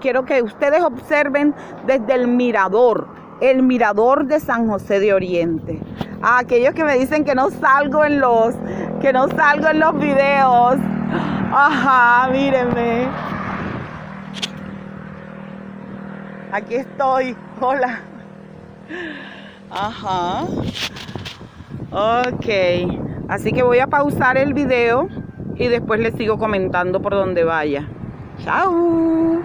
quiero que ustedes observen desde el mirador, el mirador de San José de Oriente. A aquellos que me dicen que no salgo en los, que no salgo en los videos. Ajá, mírenme. Aquí estoy. Hola. Ajá. Ok. Así que voy a pausar el video y después les sigo comentando por donde vaya. Chao.